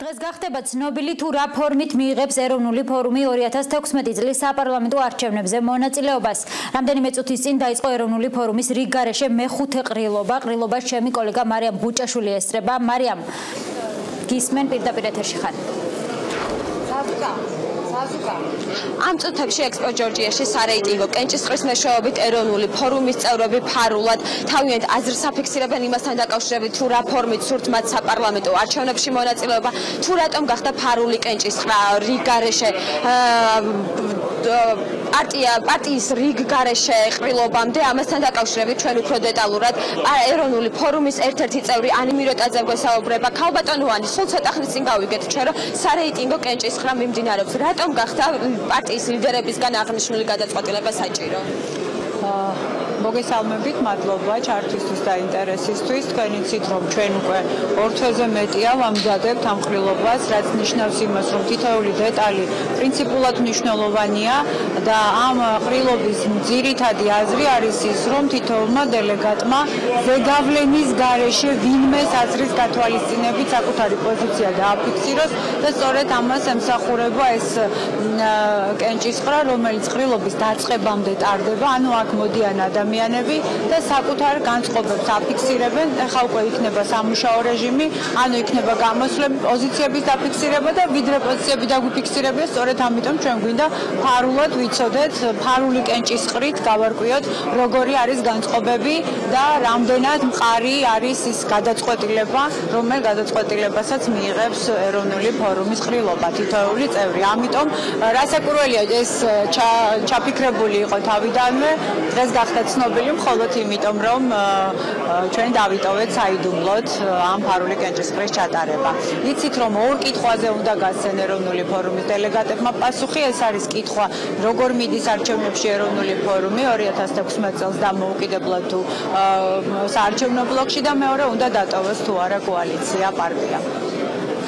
დღეს გახდება ცნობილი თუ რა ფორმით მიიღებს ეროვნული ფორუმი 2016 წლის საპარლამენტო არჩევნებზე მონაწილეობას. რამდენიმე წუთის წინ დაიწყო ეროვნული ფორუმის რიგ გარეშე მეხუთე ყრილობა. ყრილობას ჩემი კოლეგა მარიამ ბუჭაშვილი ესწრება. მარიამ გისმენ პირდაპირ ეთერში ხარ. ამ წუთებში ექსპო ჯორჯიაში სარეიტინგო კენჭისყრის მეშვეობით ეროვნული ფორუმის წევრები ფარულად თავიანთ აზრს აფიქსირებენ იმასთან დაკავშირებით თუ რა ფორმით სურთ მათ საპარლამენტო არჩევნებში მონაწილეობა თუ რატომ გახდა ფარული კენჭისყრა რიგარეშე პარტია პარტიის რიგ გარეშე ყრილობამდე ამასთან დაკავშირებით ჩვენ უფრო დეტალურად ეროვნული ფორუმის ერთ-ერთი წევრი ანიმიროტაძე გვესაუბრება ქალბატონოვანი სულ ცოტა ხნის წინ გავიგეთ ჩვენ რომ სარეიტინგო კენჭისყრა მიმდინარეობს რატომ გახდა პარტიის ლიდერებისგან აღნიშნული გადაწყვეტილება საჭირო მოგესალმებით, მადლობა ჩართვისთვის და ინტერესისთვის. თქვენ იცით, რომ ჩვენ უკვე ორ თვეზე მეტია ვამზადებთ ამ ყრილობას, რაც ნიშნავს იმას, რომ თითოეული დეტალი პრინციპულად მნიშვნელოვანია და ამ ყრილობის ძირითადი აზრი არის ის, რომ თითოეულმა დელეგატმა ზეგავლენის გარეშე ვინმე აზრის გათვალისწინებით საკუთარი პოზიცია დააფიქსიროს და სწორედ ამას ემსახურება ეს კენჭისყრა, რომელიც ყრილობის დაწყებამდე ტარდება, ანუ აქ მოდიან ადამიანები ადამიანები და საკუთარ განწყობებს აფიქსირებენ. ახლა უკვე იქნება სამუშაო რეჟიმი, ანუ იქნება გამოსვლები, პოზიციების დაფიქსირება და ვიდრე პოზიციები დაგვიფიქსირებია, სწორედ ამიტომ ჩვენ გვინდა ფარულად ვიცოდეთ, ფარული კენჭის ყრით გავარკვიოთ, როგორი არის განწყობები და რამდენად მყარი არის ის გადაწყვეტილება, რომელ გადაწყვეტილებასაც მიიღებს ეროვნული ფორუმის ყრილობა თითოეული წევრი. ამიტომ რასაკურველია ეს ჩაფიქრებული იყო თავიდანვე, დღეს გახდა ცნობილი მხოლოდ იმიტომ, რომ ჩვენ დავიტოვეთ საიდუმლოდ ამ ფარული კენჭისყრის ჩატარება. იცით, რომ ორ კითხვაზე უნდა გასცენ ეროვნული ფორუმის დელეგატებმა პასუხი, ეს არის კითხვა, როგორ მიდის არჩევნებში ეროვნული ფორუმი 2016 წელს დამოუკიდებლად თუ საარჩევნო ბლოკში და მეორე უნდა დატოვოს თუ არა კოალიცია პარტია.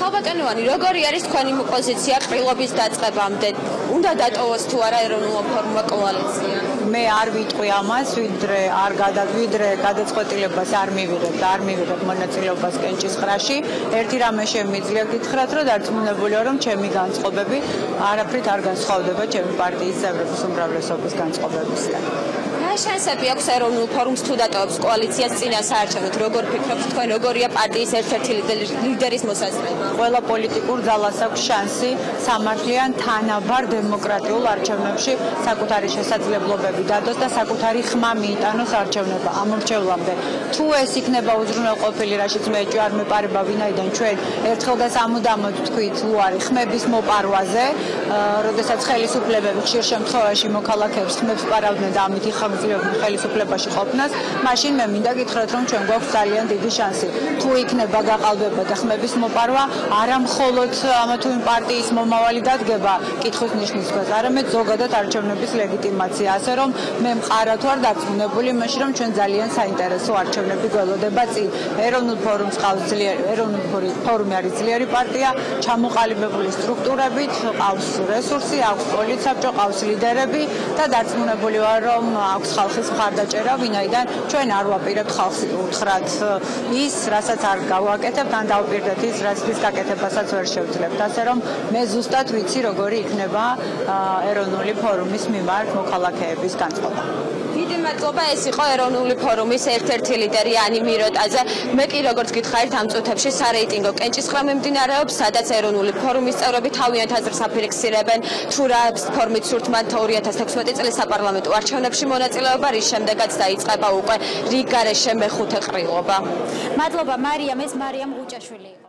ხალბატონოვანი, როგორი არის თქვენი პოზიცია ყრილობის დაწყებამდე? უნდა დატოვოს თუ არა ეროვნული ფორუმი კოალიცია? მე არ ვიტყვი ამას, ვიდრე არ გადაგვიდრე გადაწყვეტილებას არ მივიღებ და არ მივიღებ მონაწილეობას კენჭისყრაში. ერთი რამე შემიძლია გითხრათ, რომ დარწმუნებულია, რომ ჩემი განწყობები არაფრით არ განსხვავდება ჩემი პარტიის წევრების უმრავლესობის განწყობებისგან. რა შანსები აქვს ეროვნულ ფორუმს თუ დატოვებს კოალიციას წინა საარჩევნოდ? როგორ ფიქრობთ თქვენ, როგორია პარტიის ერთ-ერთი ლიდერის მოსაზრება? ყველა პოლიტიკურ ძალას აქვს შანსი სამართლიან თანაბარ დემოკრატიულ არჩევნებში საკუთარი შესაძლებლობები დადოს და საკუთარი ხმა მიიტანოს არჩევნებმა ამორჩევლამდე. თუ ეს იქნება უზრუნველყოფილი, რაშიც მე ეჭვი არ მეპარება ვინაიდან ჩვენ ერთხელ და სამუდამოდ თქვით უარი ხმების მოპარვაზე, როდესაც ხელისუფლებები ხშირ შემთხვევაში მოქალაქეებს ხმებს პარავდნენ და ამით იხარებოდნენ ხანგრძლივ ხელისუფლებაში ყოფნას, მაშინ მე მინდა გითხრათ, რომ ჩვენ გვაქვს ძალიან დიდი შანსი. თუ იქნება გაყალბება და ხმების მოპარვა, არა მხოლოდ ამა თუ იმ პარტიის მომავალი დადგება კითხვის ნიშნის ქვეშ, არამედ ზოგადად არჩევნების ლეგიტიმაცია, ასე რომ მე მყარად ვარ დაწუნებული იმაში, რომ ჩვენ ძალიან საინტერესო არჩევნები გველოდება წინ. ეროვნულ ფორუმს ყავს ძლიერი, ეროვნული ფორუმი არის ძლიერი პარტია, ჩამოყალიბებული სტრუქტურებით, ყავს რესურსი, აქვს პოლიცაბჭო, ყავს ლიდერები და დაწუნებული ვარ, რომ აქვს ხალხის მხარდაჭერა, ვინაიდან ჩვენ არ ვაპირებთ ხალხს უთხრათ ის, რასაც არ გავაკეთებთ, ან დავპირდეთ ის, რაც ის გაკეთებასაც ვერ შევძლებთ. ასე რომ მე ზუსტად ვიცი, როგორი იქნება ეროვნული ფორუმის მიმართ მოქალაქეების განწყობა. დიდი მადლობა ეს იყო ეროვნული ფორუმის ერთ-ერთი ლიდერი ანი მიროტაძე მე კი როგორც გითხარით ამ წუთებში სარეიტინგო კენჭისყრა მიმდინარეობს სადაც ეროვნული ფორუმის წევრები თავიანთ აზრს აფიქსირებენ თუ რა ფორმით სურთ მათ 2016 წლის საპარლამენტო არჩევნებში მონაწილეობა რის შემდეგაც დაიწყება უკვე რიგარეშე მეხუთე ყრილობა. მადლობა მარიამ ეს მარიამ გუჭაშვილი